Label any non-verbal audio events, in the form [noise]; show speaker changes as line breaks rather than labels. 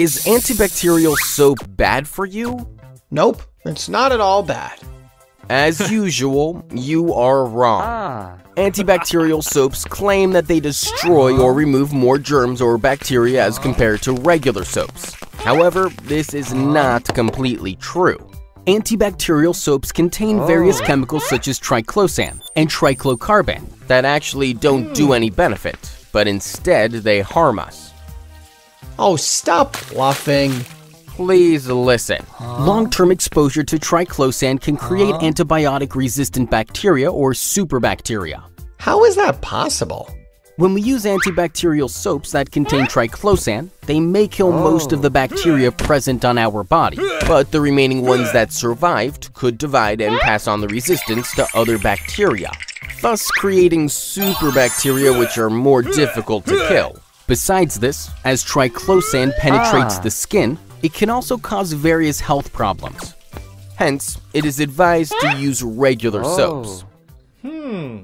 Is antibacterial soap bad for you?
Nope, it's not at all bad.
As [laughs] usual, you are wrong. Ah. Antibacterial soaps claim that they destroy or remove more germs or bacteria as compared to regular soaps. However, this is not completely true. Antibacterial soaps contain oh. various chemicals such as triclosan and triclocarban that actually don't do hmm. any benefit, but instead they harm us.
Oh, stop bluffing.
Please listen. Long-term exposure to triclosan can create antibiotic-resistant bacteria or superbacteria.
How is that possible?
When we use antibacterial soaps that contain triclosan, they may kill most of the bacteria present on our body, but the remaining ones that survived could divide and pass on the resistance to other bacteria, thus creating superbacteria which are more difficult to kill. Besides this, as triclosan penetrates ah. the skin, it can also cause various health problems. Hence, it is advised to use regular oh. soaps. Hmm.